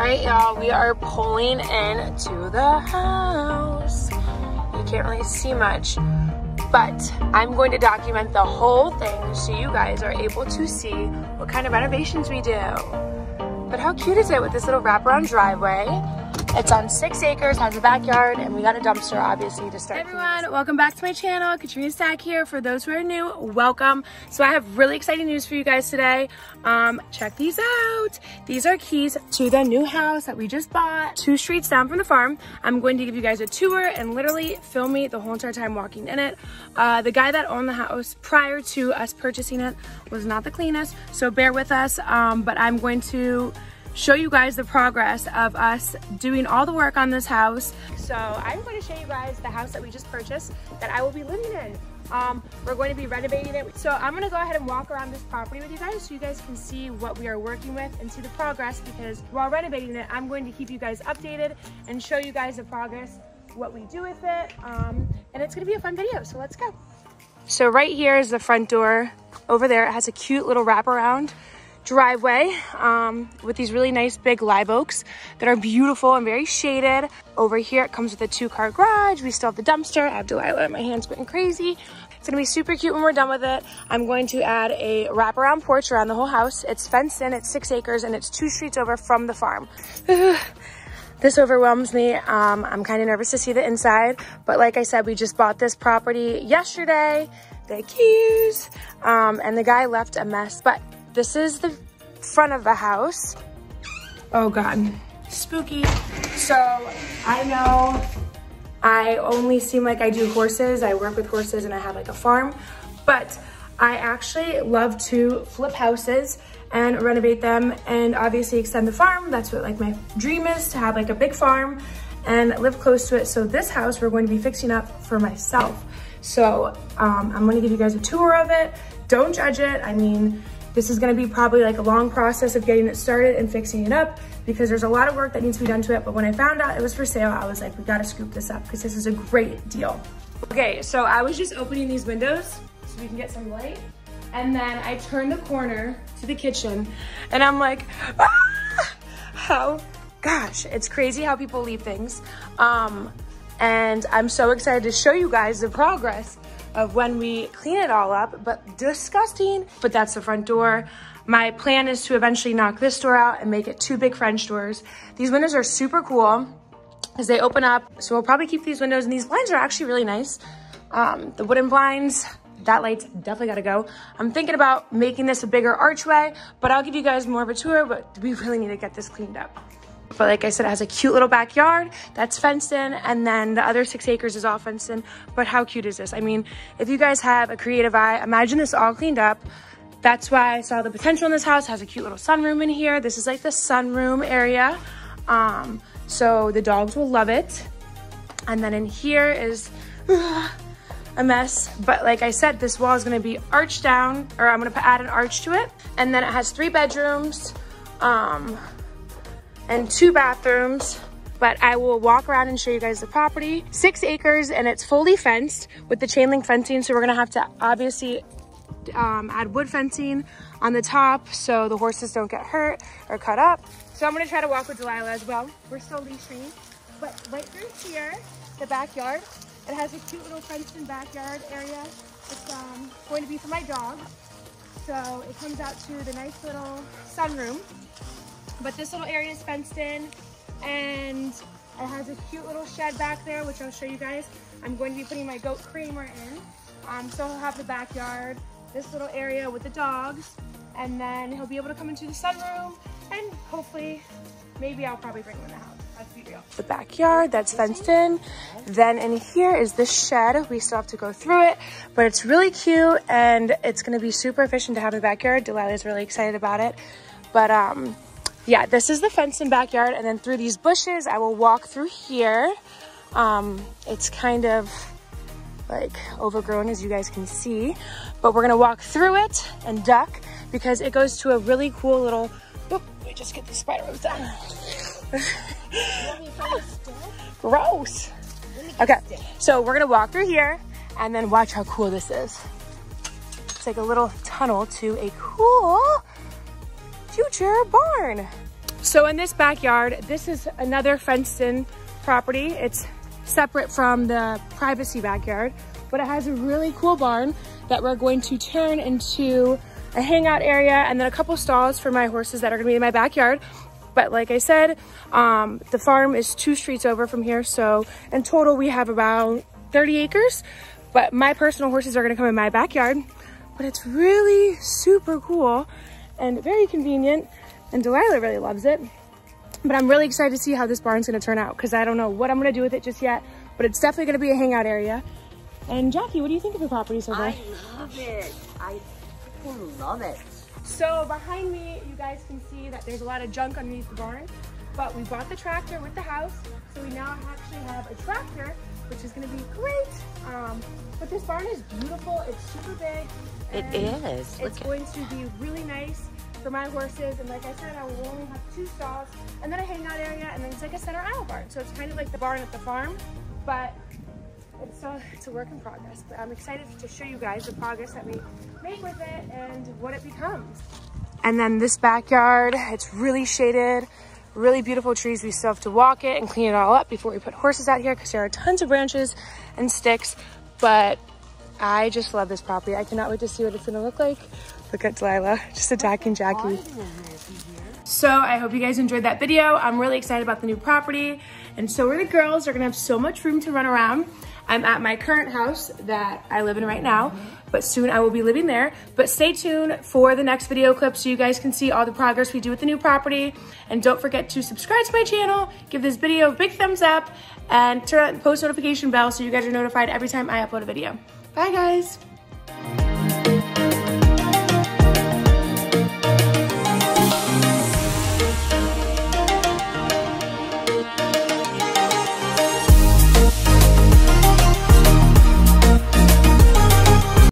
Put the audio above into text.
right, y'all, we are pulling into the house. You can't really see much, but I'm going to document the whole thing so you guys are able to see what kind of renovations we do. But how cute is it with this little wraparound driveway? It's on six acres, has a backyard, and we got a dumpster, obviously, to start. Hey everyone, welcome back to my channel. Katrina Stack here. For those who are new, welcome. So I have really exciting news for you guys today. Um, check these out. These are keys to the new house that we just bought, two streets down from the farm. I'm going to give you guys a tour and literally film me the whole entire time walking in it. Uh, the guy that owned the house prior to us purchasing it was not the cleanest, so bear with us. Um, but I'm going to show you guys the progress of us doing all the work on this house. So I'm going to show you guys the house that we just purchased that I will be living in. Um, we're going to be renovating it. So I'm going to go ahead and walk around this property with you guys so you guys can see what we are working with and see the progress because while renovating it, I'm going to keep you guys updated and show you guys the progress, what we do with it. Um, and it's going to be a fun video. So let's go. So right here is the front door. Over there, it has a cute little wraparound driveway um, with these really nice big live oaks that are beautiful and very shaded. Over here, it comes with a two car garage. We still have the dumpster. I have Delilah my hand's getting crazy. It's gonna be super cute when we're done with it. I'm going to add a wraparound porch around the whole house. It's fenced in, it's six acres, and it's two streets over from the farm. this overwhelms me. Um, I'm kind of nervous to see the inside, but like I said, we just bought this property yesterday, the keys, um, and the guy left a mess, but this is the front of the house. Oh God, spooky. So I know I only seem like I do horses. I work with horses and I have like a farm, but I actually love to flip houses and renovate them and obviously extend the farm. That's what like my dream is to have like a big farm and live close to it. So this house we're going to be fixing up for myself. So um, I'm gonna give you guys a tour of it. Don't judge it. I mean, this is gonna be probably like a long process of getting it started and fixing it up because there's a lot of work that needs to be done to it. But when I found out it was for sale, I was like, we gotta scoop this up because this is a great deal. Okay, so I was just opening these windows so we can get some light. And then I turned the corner to the kitchen and I'm like, ah! how, gosh, it's crazy how people leave things. Um, and I'm so excited to show you guys the progress of when we clean it all up, but disgusting. But that's the front door. My plan is to eventually knock this door out and make it two big French doors. These windows are super cool because they open up. So we'll probably keep these windows and these blinds are actually really nice. Um, the wooden blinds, that light's definitely gotta go. I'm thinking about making this a bigger archway, but I'll give you guys more of a tour, but we really need to get this cleaned up. But like I said, it has a cute little backyard that's fenced in and then the other six acres is all fenced in. But how cute is this? I mean, if you guys have a creative eye, imagine this all cleaned up. That's why I saw the potential in this house. It has a cute little sunroom in here. This is like the sunroom area. Um, so the dogs will love it. And then in here is a mess. But like I said, this wall is gonna be arched down, or I'm gonna add an arch to it. And then it has three bedrooms. Um, and two bathrooms but I will walk around and show you guys the property. Six acres and it's fully fenced with the chain link fencing. So we're gonna have to obviously um, add wood fencing on the top so the horses don't get hurt or cut up. So I'm gonna try to walk with Delilah as well. We're still leashing, but right through here, the backyard, it has a cute little fenced in backyard area. It's um, going to be for my dog. So it comes out to the nice little sunroom but this little area is fenced in and it has a cute little shed back there, which I'll show you guys. I'm going to be putting my goat creamer in. Um, so he'll have the backyard, this little area with the dogs, and then he'll be able to come into the sunroom and hopefully, maybe I'll probably bring him in the house. The backyard that's fenced in. Then in here is the shed. We still have to go through it, but it's really cute and it's gonna be super efficient to have the backyard. Delilah's really excited about it. But um, yeah, this is the fenced in backyard. And then through these bushes, I will walk through here. Um, it's kind of like overgrown as you guys can see, but we're gonna walk through it and duck because it goes to a really cool little, oop, let me just get the spider webs. Gross. Okay, so we're gonna walk through here and then watch how cool this is. It's like a little tunnel to a cool future barn. So in this backyard, this is another fenced in property. It's separate from the privacy backyard, but it has a really cool barn that we're going to turn into a hangout area and then a couple stalls for my horses that are gonna be in my backyard. But like I said, um, the farm is two streets over from here. So in total, we have about 30 acres, but my personal horses are gonna come in my backyard. But it's really super cool and very convenient. And Delilah really loves it. But I'm really excited to see how this barn's gonna turn out because I don't know what I'm gonna do with it just yet, but it's definitely gonna be a hangout area. And Jackie, what do you think of the property so far? I love it. I love it. So behind me, you guys can see that there's a lot of junk underneath the barn, but we bought the tractor with the house. So we now actually have a tractor, which is gonna be great. Um, but this barn is beautiful. It's super big. It is. It's going to be really nice for my horses. And like I said, I will only have two stalls and then a hangout area and then it's like a center aisle barn. So it's kind of like the barn at the farm, but it's a, it's a work in progress. But I'm excited to show you guys the progress that we make with it and what it becomes. And then this backyard, it's really shaded, really beautiful trees. We still have to walk it and clean it all up before we put horses out here because there are tons of branches and sticks. But I just love this property. I cannot wait to see what it's gonna look like. Look at Delilah, just attacking Jackie. So I hope you guys enjoyed that video. I'm really excited about the new property. And so are the girls. They're gonna have so much room to run around. I'm at my current house that I live in right now, but soon I will be living there. But stay tuned for the next video clip so you guys can see all the progress we do with the new property. And don't forget to subscribe to my channel, give this video a big thumbs up, and turn on the post notification bell so you guys are notified every time I upload a video. Bye guys.